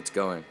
It's going.